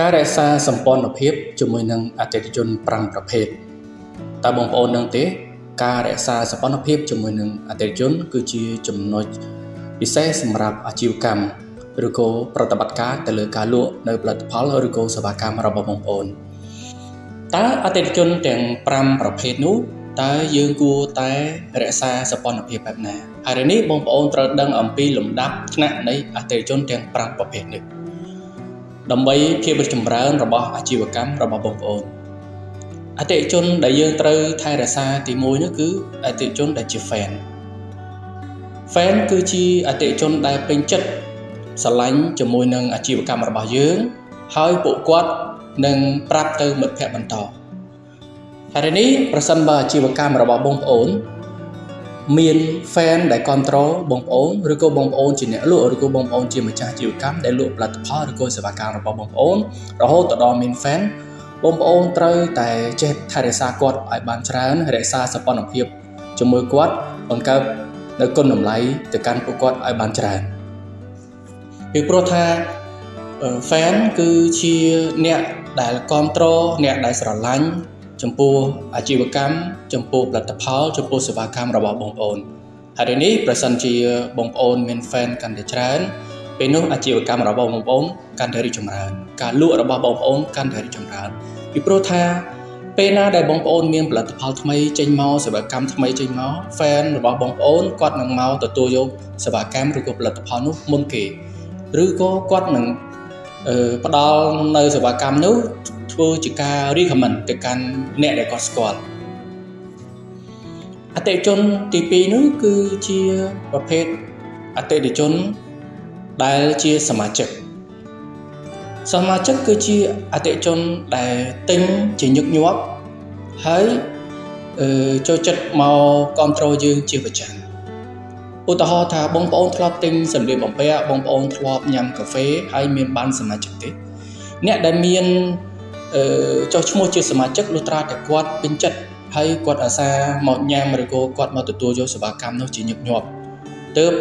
ការរក្សាសម្ព័ន្ធភាពជាមួយនឹងអតិថិជន5ប្រភេទតើបងប្អូនដឹងទេ ការរក្សាសម្ព័ន្ធភាពជាមួយនឹងអតិថិជន គឺជាចំណុចពិសេសសម្រាប់អាជីវកម្មឬក៏ប្រតិបត្តិការទៅលើការលក់នៅផលិតផលឬក៏សេវាកម្មរបស់បងប្អូនតើអតិថិជនទាំង5ប្រភេទនោះតើយើងគួរតែរក្សាសម្ព័ន្ធភាពបែបណាហើយនេះបងប្អូនត្រូវដឹងអំពីលំដាប់ថ្នាក់នៃអតិថិជនទាំង5ប្រភេទនេះ ដើម្បីភាពរីកចម្រើនរបស់អាជីវកម្មរបស់បងប្អូនអតិថិជនដែលយើងត្រូវថែរក្សាទី1នោះគឺអតិថិជនដែលជា fan fan គឺជាអតិថិជនដែលពេញចិត្តស្រឡាញ់ជាមួយនឹងអាជីវកម្មរបស់យើង ហើយពួកគាត់នឹងប្រាប់ទៅមិត្តភ័ក្តិបន្តហើយនេះប្រសិនបើអាជីវកម្មរបស់បងប្អូន មាន fan ដែលគ្រប់គ្រងបងប្អូនឬក៏បងប្អូនជាអ្នកលក់ឬក៏បងប្អូនជាម្ចាស់អាជីវកម្មដែលលក់ផលិតផលឬក៏សេវាកម្មរបស់បងប្អូនរហូតទៅដល់មាន fan បងប្អូនត្រូវតែចេះថែរក្សាគាត់ឲ្យបានច្រើនរក្សាសម្ព័ន្ធភាពជាមួយគាត់បង្កើតនៅគុណតម្លៃទៅកាន់ពួកគាត់ឲ្យបានច្រើនពីព្រោះថា fan គឺជាអ្នកដែលគ្រប់គ្រងអ្នកដែលស្រឡាញ់ ចំពោះអាជីវកម្មចំពោះផលិតផលចំពោះសេវាកម្មរបស់បងប្អូនហើយនេះប្រសិនជាបងប្អូនមាន fan កាន់តែច្រើនពេលនោះអាជីវកម្មរបស់បងប្អូនកាន់តែរីកចម្រើនការលក់របស់បងប្អូនកាន់តែរីកចម្រើនពីព្រោះថាពេលណាដែលបងប្អូនមានផលិតផលថ្មីចេញមកសេវាកម្មថ្មីចេញមក fan របស់បងប្អូនគាត់នឹងមកទទួលយកសេវាកម្មឬក៏ផលិតផលនោះមុនគេឬក៏គាត់នឹងផ្ដល់នៅសេវាកម្មនោះ ធ្វើជាការ recommend ទៅកាន់អ្នកដែលគាត់ស្គាល់អតិថិជនទី2នោះគឺជាប្រភេទអតិថិជនដែលជាសមាជិកសមាជិកគឺជាអតិថិជនដែលទិញជាញឹកញាប់ហើយអឺចូលចិត្តមកគ្រប់គ្រងយើងជាប្រចាំឧទាហរណ៍ថាបងប្អូនធ្លាប់ទិញសម្លៀកបំពាក់បងប្អូនធ្លាប់ញ៉ាំកាហ្វេហើយមានបានសមាជិកទេអ្នកដែលមានអឺ ចុះឈ្មោះជាសមាជិកលុះត្រាតែគាត់ពេញចិត្តហើយគាត់អាសាមកញ៉ាំឬក៏គាត់មកទទួលយកសេវាកម្មនោះជាញឹកញាប់ទើប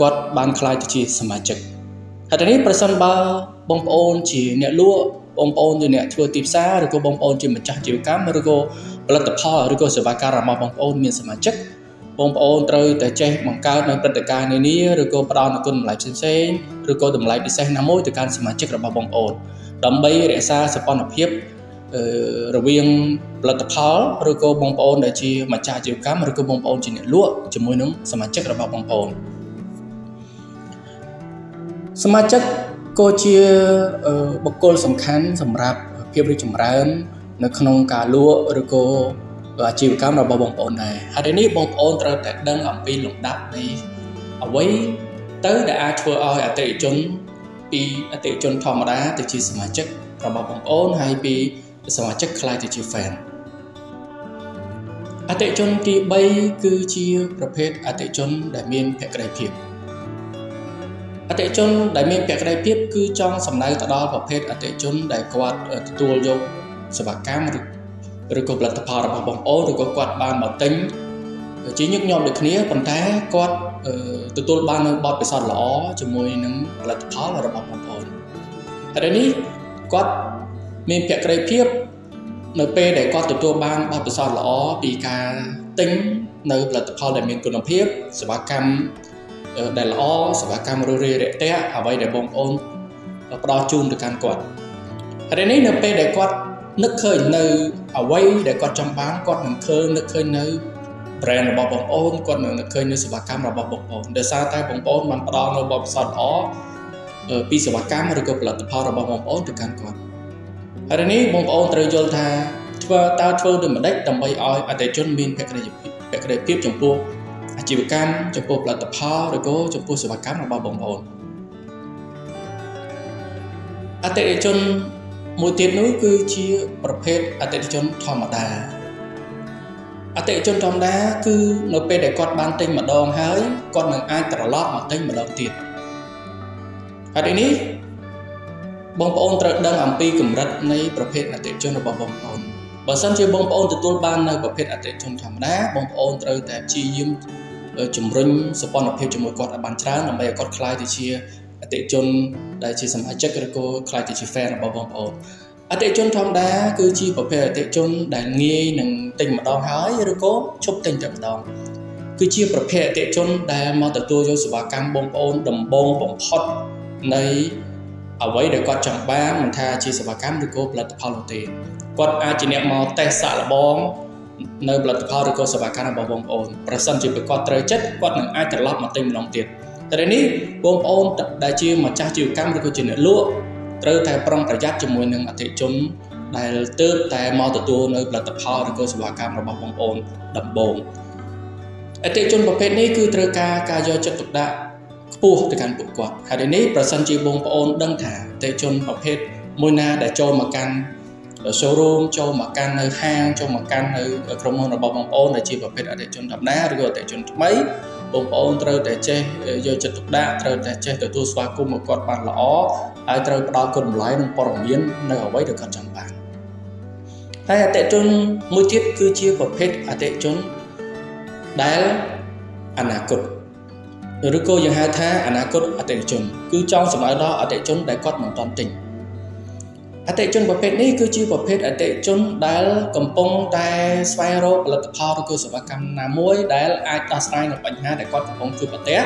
គាត់បានខ្លាយទៅជាសមាជិកហើយនេះប្រសិនបើបងប្អូនជាអ្នកលក់បងប្អូនជាអ្នកធ្វើទីផ្សារឬក៏បងប្អូនជាម្ចាស់អាជីវកម្មឬក៏ផលិតផលឬក៏សេវាកម្មរបស់បងប្អូនមានសមាជិកបងប្អូនត្រូវតែចេះបង្កើតនៅព្រឹត្តិការណ៍នានាឬក៏ផ្ដល់នូវគុណតម្លៃផ្សេងៗឬក៏តម្លៃពិសេសណាមួយទៅកាន់សមាជិករបស់បងប្អូន ដើម្បីរក្សាសកម្មភាពរវាងផលិតផលឬក៏បងប្អូនដែលជាម្ចាស់អាជីវកម្មឬក៏បងប្អូនជាអ្នកលក់ជាមួយនឹងសមាជិករបស់បងប្អូនសមាជិកក៏ជាបុគ្គលសំខាន់សម្រាប់ភាពរីកចម្រើន នៅក្នុងការលក់ឬក៏អាជីវកម្មរបស់បងប្អូនដែរហើយនេះបងប្អូនត្រូវតែដឹងអំពីលំដាប់នៃអ្វីទៅដែលអាចធ្វើឲ្យអតិថិជន ពីអតិថិជនធម្មតាទៅជាសមាជិករបស់បងប្អូនហើយពីសមាជិកខ្លាយទៅជា fan អតិថិជនទី3គឺជាប្រភេទអតិថិជនដែលមានភក្ដីភាពអតិថិជនដែលមានភក្ដីភាពគឺចង់សំដៅទៅដល់ប្រភេទអតិថិជនដែលគាត់ទទួលយកសេវាកម្មឬឬក៏ផលិតផលរបស់បងប្អូនឬក៏គាត់បានមកទិញ ជាញឹកញាប់ដូចគ្នាប៉ុន្តែគាត់ទទួលបាននូវបទពិសោធន៍ល្អជាមួយនឹងផលិតផលរបស់បងប្អូនហើយនេះគាត់មានភក្ដីភាពនៅពេលដែលគាត់ទទួលបានបទពិសោធន៍ល្អពីការទិញនៅផលិតផលដែលមានគុណភាពសេវាកម្មដែលល្អសេវាកម្មរួសរាយរាក់ទាក់អ្វីដែលបងប្អូនផ្ដល់ជូនទៅកាន់គាត់ហើយនេះនៅពេលដែលគាត់នឹកឃើញនៅអ្វីដែលគាត់ចង់បានគាត់នឹងឃើញនឹកឃើញនៅ brand របស់បងប្អូនគាត់នឹងនឹកឃើញនៅសេវាកម្មរបស់បងប្អូនដោយសារតែបងប្អូនបានផ្ដល់នៅបទពិសោធន៍ល្អពីសេវាកម្មឬក៏ផលិតផលរបស់បងប្អូនទៅកាន់គាត់ហើយនេះបងប្អូនត្រូវយល់ថាធ្វើតើធ្វើដូចម្ដេចដើម្បីឲ្យអតិថិជនមានភក្ដីភាពភក្ដីភាពចំពោះអាជីវកម្មចំពោះផលិតផលឬក៏ចំពោះសេវាកម្មរបស់បងប្អូនអតិថិជនមួយទៀតនោះគឺជាប្រភេទអតិថិជនធម្មតា អតិថិជនធម្មតាគឺនៅពេលដែលគាត់បានទិញម្ដងហើយគាត់នឹងអាចត្រឡប់មកទិញម្ដងទៀតហើយនេះបងប្អូនត្រូវដឹងអំពីកម្រិតនៃប្រភេទអតិថិជនរបស់បងប្អូនបើសិនជាបងប្អូនទទួលបាននៅប្រភេទអតិថិជនធម្មតាបងប្អូនត្រូវតែព្យាយាមជំរុញសពន្ធភាពជាមួយគាត់ឲ្យបានច្រើនដើម្បីឲ្យគាត់ក្លាយទៅជាអតិជនដែលជាសមាជិកឬក៏ខ្លាយទៅជា fan របស់បងប្អូន អតិជនធម្មតាគឺជាប្រភេទអតិជនដែលងាយនឹងទិញម្ដងហើយឬក៏ឈប់ទិញតែម្ដងគឺជាប្រភេទអតិជនដែលមកទទួលយកសេវាកម្មបងប្អូនដំបូងបំផុតនៃអ្វីដែលគាត់ចង់បានមិនថាជាសេវាកម្មឬក៏ផលិតផលនោះទេគាត់អាចជាអ្នកមកតេស្តសាកល្បងនៅផលិតផលឬក៏សេវាកម្មរបស់បងប្អូនប្រសិនជាគាត់ត្រូវចិត្តគាត់នឹងអាចត្រឡប់មកទិញម្ដងទៀតតែនេះបងប្អូនដែលជាម្ចាស់ជីវកម្មឬក៏ជាអ្នកលក់ ត្រូវតែប្រុងប្រយ័ត្នជាមួយនឹងអតិជនដែលទើបតែមកទទួលនៅផលិតផលឬក៏សេវាកម្មរបស់បងប្អូនដំបូងអតិជនប្រភេទនេះគឺត្រូវការការយកចិត្តទុកដាក់ខ្ពស់ទៅកាន់ពួកគាត់ហើយនេះប្រសិនជាបងប្អូនដឹងថាអតិជនប្រភេទមួយណាដែលចូលមកកាន់ showroom ចូលមកកាន់នៅហាងចូលមកកាន់នៅក្រុមហ៊ុនរបស់បងប្អូនដែលជាប្រភេទអតិជនធម្មតាឬក៏អតិជនថ្មីបងប្អូនត្រូវតែចេះយកចិត្តទុកដាក់ត្រូវតែចេះទទួលស្វាគមន៍មកគាត់បានល្អ ហើយត្រូវផ្ដល់គុណតម្លៃនិងព័ត៌មាននៅអ្វីដែលគាត់ចង់បានហើយអតិជនមួយទៀតគឺជាប្រភេទអតិជនដែលអនាគតឬក៏យើងហៅថាអនាគតអតិថិជន គឺចង់សម្ដៅដល់អតិថិជនដែលគាត់មិនទាន់ទិញអតិថិជនប្រភេទនេះគឺជាប្រភេទអតិថិជនដែលកំពុងតែស្វែងរកផលិតផលឬក៏សេវាកម្មណាមួយដែលអាចដោះស្រាយនៅបញ្ហាដែលគាត់កំពុងជួបប្រទះ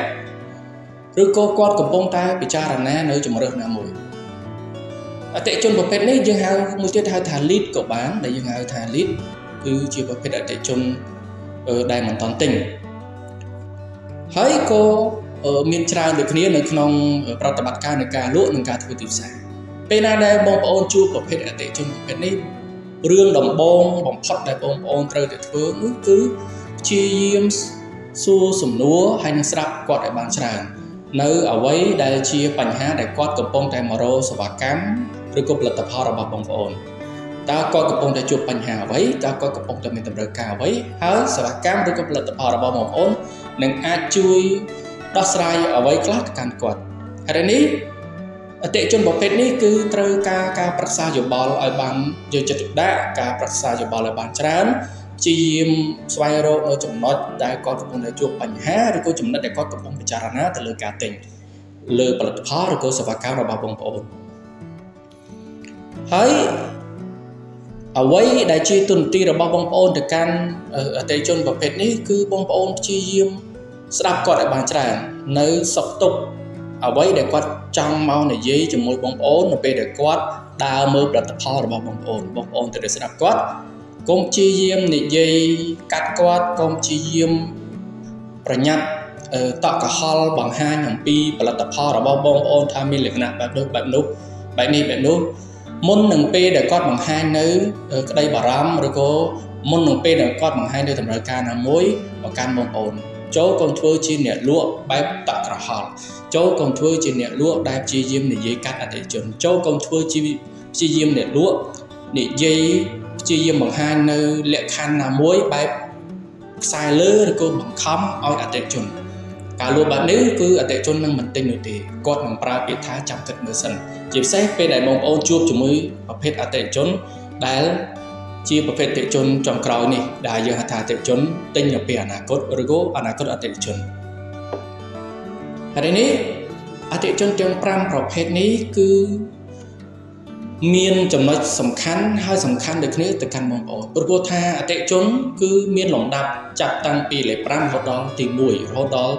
ឬក៏គាត់កំពុងតែពិចារណានៅជំរើសណាមួយអតិថិជនប្រភេទនេះយើងហៅមួយទៀតហៅថា lead ក៏បានដែលយើងហៅថា lead គឺជាប្រភេទអតិថិជនដែលមិនទាន់ទិញហើយក៏មានច្រើនដូចគ្នានៅក្នុងប្រតិបត្តិការនៃការលក់និងការធ្វើទីផ្សារពេលណាដែលបងប្អូនជួបប្រភេទអតិជនប្រភេទនេះរឿងដំបូងបំផុតដែលបងប្អូនត្រូវតែធ្វើនោះគឺព្យាយាមសួរសំណួរហើយនឹងស្ដាប់គាត់ឲ្យបានច្រើន នៅអ្វីដែលជាបញ្ហាដែលគាត់កំពុងតែមករកសេវាកម្មឬក៏ផលិតផលរបស់បងប្អូនតើគាត់កំពុងតែជួបបញ្ហាអ្វីតើគាត់កំពុងតែមានតម្រូវការអ្វីហើយសេវាកម្មឬក៏ផលិតផលរបស់បងប្អូននឹងអាចជួយដោះស្រាយអ្វីខ្លះទៅកាន់គាត់ហើយនេះអតិជនប្រភេទនេះគឺត្រូវការការប្រឹក្សាយោបល់ឲ្យបានយកចិត្តទុកដាក់ការប្រឹក្សាយោបល់ឲ្យបានច្រើន ជាយាមស្វែងរកនៅចំណុចដែលគាត់កំពុងតែជួបបញ្ហាឬក៏ចំណុចដែលគាត់កំពុងពិចារណាទៅលើការទិញលើផលិតផលឬក៏សេវាកម្មរបស់បងប្អូនហើយអ្វីដែលជាទុនទីរបស់បងប្អូនទៅកាន់អតិជនប្រភេទនេះគឺបងប្អូនព្យាយាមស្ដាប់គាត់ឲ្យបានច្រើននៅសុខទុក្ខអ្វីដែលគាត់ចង់មកនិយាយជាមួយបងប្អូននៅពេលដែលគាត់ដើរមើលផលិតផលរបស់បងប្អូនបងប្អូនត្រូវស្ដាប់គាត់ កុំព្យាយាមនិយាយកាត់គាត់កុំព្យាយាមប្រញាប់តក់កុហលបង្ហាញអំពីផលិតផលរបស់បងប្អូនថាមានលក្ខណៈបែបនោះបែបនោះបែបនេះបែបនោះមុននឹងពេលដែលគាត់បង្ហាញនៅក្តីបារម្ភឬក៏មុននឹងពេលដែលគាត់បង្ហាញនៅតម្រូវការណាមួយមកកាន់បងប្អូនចូលកុំធ្វើជាអ្នកលក់បែបតក់ក្រហល់ចូលកុំធ្វើជាអ្នកលក់ដែលព្យាយាមនិយាយកាត់អតិជនចូលកុំធ្វើជាព្យាយាមអ្នកលក់និយាយ ព្យាយាមបង្ហាញនៅលក្ខខណ្ឌណាមួយបែបខ្សែលើឬក៏បង្ខំឲ្យអតិជនការលួចបែបនេះគឺអតិជននឹងមិនទិញនោះទេគាត់នឹងប្រើពាក្យថាចាំគិតមើលសិនជាពិសេសពេលដែលបងប្អូនជួបជាមួយប្រភេទអតិជនដែលជាប្រភេទអតិជនចុងក្រោយនេះដែលយើងហៅថាអតិជនទិញនៅពេលអនាគតឬក៏អនាគតអតិជនហើយនេះអតិជនទាំង5ប្រភេទនេះគឺ មានចំណុចសំខាន់ហើយសំខាន់ដូចគ្នាទៅកាន់បងប្អូនព្រោះថាអតិជន គឺមានលំដាប់ចាប់តាំងពីលេខ5រហូតដល់ទី1រហូតដល់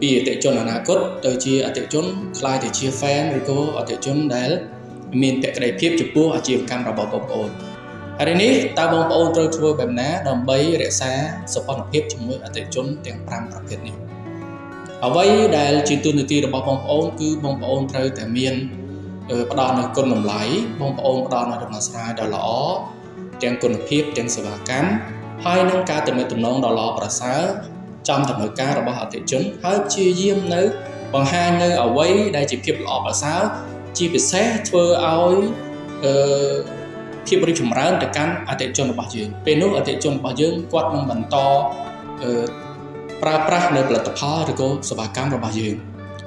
ពីអតិជនអនាគតទៅជាអតិជនខ្លាយទៅជា fan ឬក៏អតិជនដែល មានតក្តីភាពចំពោះអាជីវកម្មរបស់បងប្អូនហើយនេះតើបងប្អូនត្រូវធ្វើបែបណាដើម្បីរក្សាសុខភាពជាមួយអតិជនទាំង5ប្រភេទនេះអ្វីដែលជាទូនាទីរបស់បងប្អូនគឺបងប្អូនត្រូវតែមាន ផ្ដល់នូវគុណតម្លៃបងប្អូនផ្ដល់នូវដំណោះស្រាយដ៏ល្អទាំងគុណភាពទាំងសេវាកម្មហើយនឹងការទំនាក់ទំនងដ៏ល្អប្រសើរចំតម្រូវការរបស់អតិថិជនហើយព្យាយាមនៅបង្ហាញនៅអ្វីដែលជាភាពល្អប្រសើរជាពិសេសធ្វើឲ្យអឺភាពរីកចម្រើនទៅកាន់អតិថិជនរបស់យើងពេលនោះអតិថិជនរបស់យើងគាត់នឹងបន្តអឺប្រើប្រាស់នៅផលិតផលឬក៏សេវាកម្មរបស់យើង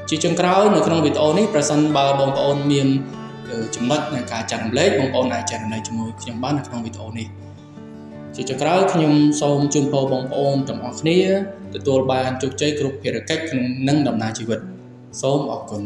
ជាចុងក្រោយនៅក្នុងវីដេអូនេះប្រសិនបើបងប្អូនមានចំណុចនៃការចែករំលែកបងប្អូនអាចចែករំលែកជាមួយខ្ញុំបាននៅក្នុងវីដេអូនេះជាចុងក្រោយខ្ញុំសូមជូនពរបងប្អូនទាំងអស់គ្នាទទួលបានជោគជ័យគ្រប់ភារកិច្ចក្នុងនឹងដំណើរជីវិតសូមអរគុណ